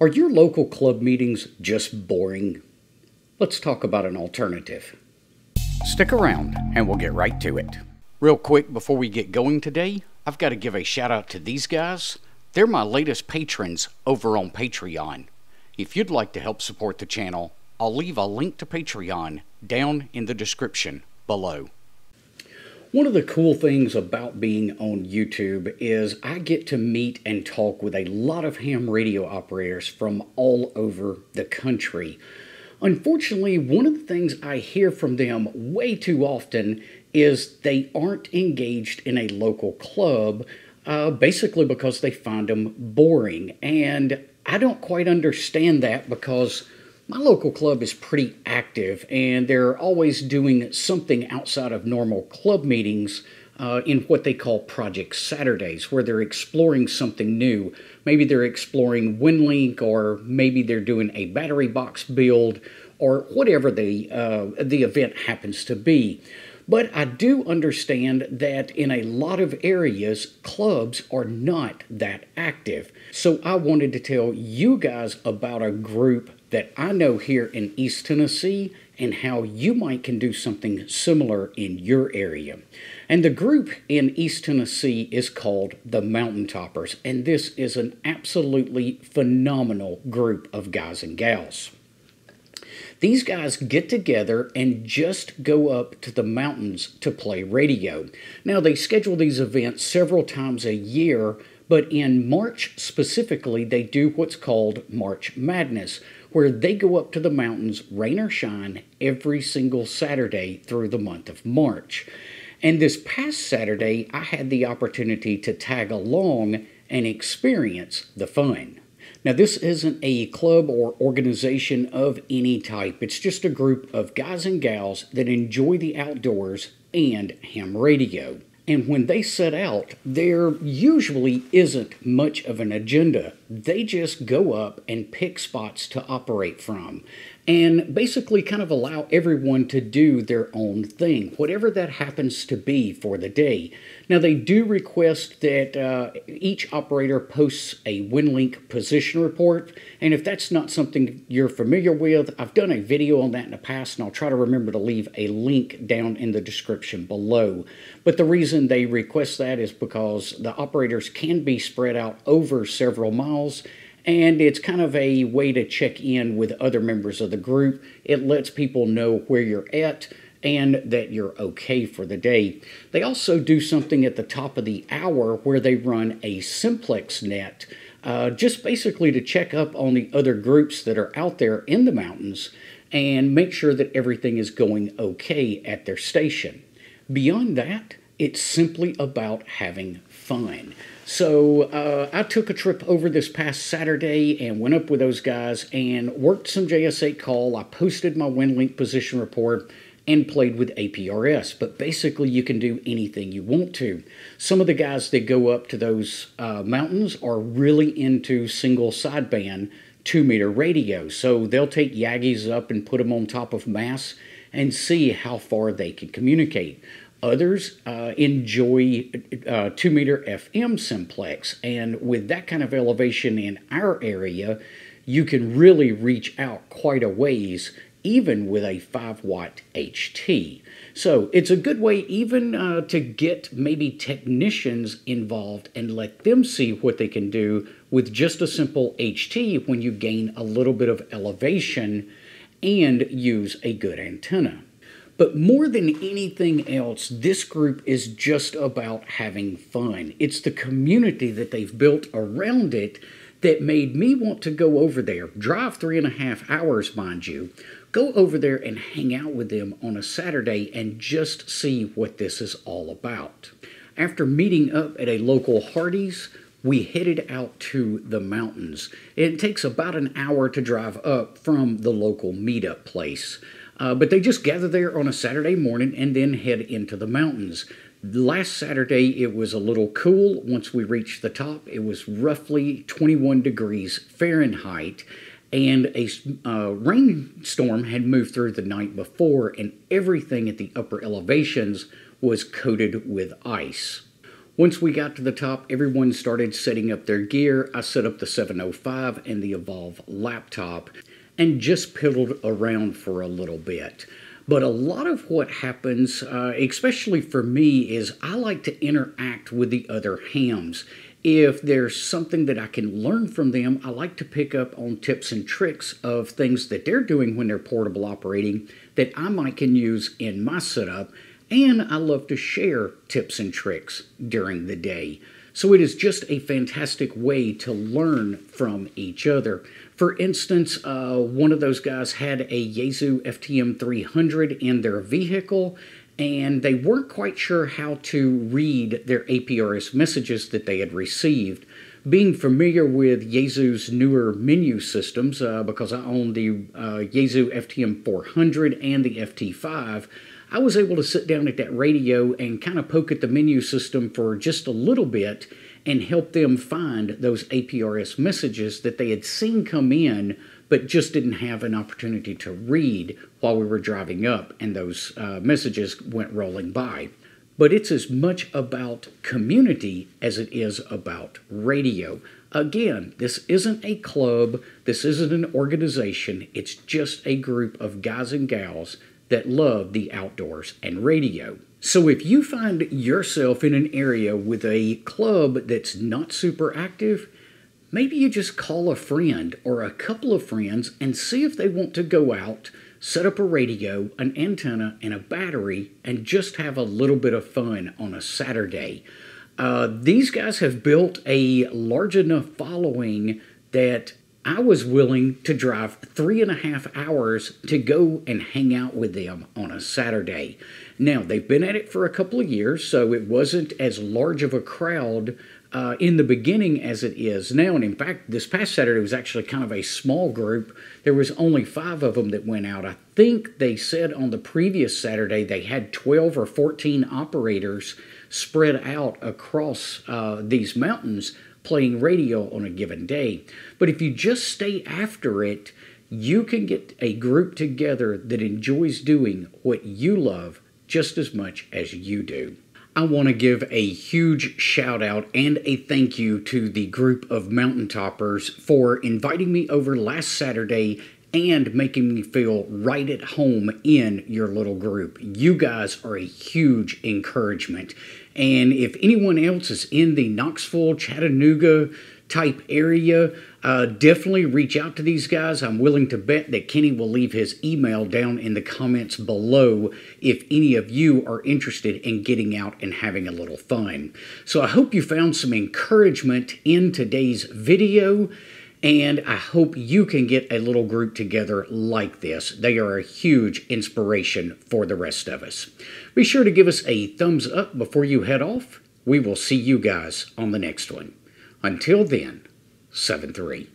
Are your local club meetings just boring? Let's talk about an alternative. Stick around and we'll get right to it. Real quick before we get going today, I've got to give a shout out to these guys. They're my latest patrons over on Patreon. If you'd like to help support the channel, I'll leave a link to Patreon down in the description below. One of the cool things about being on YouTube is I get to meet and talk with a lot of ham radio operators from all over the country. Unfortunately, one of the things I hear from them way too often is they aren't engaged in a local club, uh, basically because they find them boring. And I don't quite understand that because my local club is pretty active and they're always doing something outside of normal club meetings uh, in what they call Project Saturdays, where they're exploring something new. Maybe they're exploring WinLink or maybe they're doing a battery box build or whatever the, uh, the event happens to be. But I do understand that in a lot of areas, clubs are not that active. So I wanted to tell you guys about a group that I know here in East Tennessee and how you might can do something similar in your area. And the group in East Tennessee is called the Mountain Toppers, and this is an absolutely phenomenal group of guys and gals. These guys get together and just go up to the mountains to play radio. Now, they schedule these events several times a year, but in March specifically, they do what's called March Madness, where they go up to the mountains, rain or shine, every single Saturday through the month of March. And this past Saturday, I had the opportunity to tag along and experience the fun. Now, this isn't a club or organization of any type. It's just a group of guys and gals that enjoy the outdoors and ham radio. And when they set out, there usually isn't much of an agenda. They just go up and pick spots to operate from and basically kind of allow everyone to do their own thing, whatever that happens to be for the day. Now, they do request that uh, each operator posts a WinLink position report, and if that's not something you're familiar with, I've done a video on that in the past, and I'll try to remember to leave a link down in the description below. But the reason they request that is because the operators can be spread out over several miles and it's kind of a way to check in with other members of the group. It lets people know where you're at and that you're okay for the day. They also do something at the top of the hour where they run a simplex net, uh, just basically to check up on the other groups that are out there in the mountains and make sure that everything is going okay at their station. Beyond that, it's simply about having fun. So uh, I took a trip over this past Saturday and went up with those guys and worked some JS8Call. I posted my WinLink position report and played with APRS. But basically, you can do anything you want to. Some of the guys that go up to those uh, mountains are really into single sideband two meter radio. So they'll take Yagis up and put them on top of masts and see how far they can communicate. Others uh, enjoy uh, 2 meter FM simplex, and with that kind of elevation in our area, you can really reach out quite a ways, even with a 5 watt HT. So it's a good way even uh, to get maybe technicians involved and let them see what they can do with just a simple HT when you gain a little bit of elevation and use a good antenna. But more than anything else, this group is just about having fun. It's the community that they've built around it that made me want to go over there, drive three and a half hours, mind you, go over there and hang out with them on a Saturday and just see what this is all about. After meeting up at a local Hardee's, we headed out to the mountains. It takes about an hour to drive up from the local meetup place. Uh, but they just gather there on a Saturday morning and then head into the mountains. Last Saturday, it was a little cool. Once we reached the top, it was roughly 21 degrees Fahrenheit, and a uh, rainstorm had moved through the night before, and everything at the upper elevations was coated with ice. Once we got to the top, everyone started setting up their gear. I set up the 705 and the Evolve laptop and just piddled around for a little bit. But a lot of what happens, uh, especially for me, is I like to interact with the other hams. If there's something that I can learn from them, I like to pick up on tips and tricks of things that they're doing when they're portable operating that I might can use in my setup. And I love to share tips and tricks during the day. So it is just a fantastic way to learn from each other. For instance, uh, one of those guys had a Yaesu FTM 300 in their vehicle, and they weren't quite sure how to read their APRS messages that they had received. Being familiar with Yaesu's newer menu systems, uh, because I own the uh, Yaesu FTM 400 and the FT5, I was able to sit down at that radio and kind of poke at the menu system for just a little bit and help them find those APRS messages that they had seen come in but just didn't have an opportunity to read while we were driving up and those uh, messages went rolling by. But it's as much about community as it is about radio. Again, this isn't a club, this isn't an organization, it's just a group of guys and gals that love the outdoors and radio. So if you find yourself in an area with a club that's not super active, maybe you just call a friend or a couple of friends and see if they want to go out, set up a radio, an antenna, and a battery, and just have a little bit of fun on a Saturday. Uh, these guys have built a large enough following that I was willing to drive three and a half hours to go and hang out with them on a Saturday. Now, they've been at it for a couple of years, so it wasn't as large of a crowd uh, in the beginning as it is now. And in fact, this past Saturday was actually kind of a small group. There was only five of them that went out. I think they said on the previous Saturday they had 12 or 14 operators spread out across uh, these mountains playing radio on a given day. But if you just stay after it, you can get a group together that enjoys doing what you love just as much as you do. I want to give a huge shout out and a thank you to the group of mountain toppers for inviting me over last Saturday and making me feel right at home in your little group. You guys are a huge encouragement. And if anyone else is in the Knoxville, Chattanooga type area, uh, definitely reach out to these guys. I'm willing to bet that Kenny will leave his email down in the comments below if any of you are interested in getting out and having a little fun. So I hope you found some encouragement in today's video. And I hope you can get a little group together like this. They are a huge inspiration for the rest of us. Be sure to give us a thumbs up before you head off. We will see you guys on the next one. Until then, 7 3.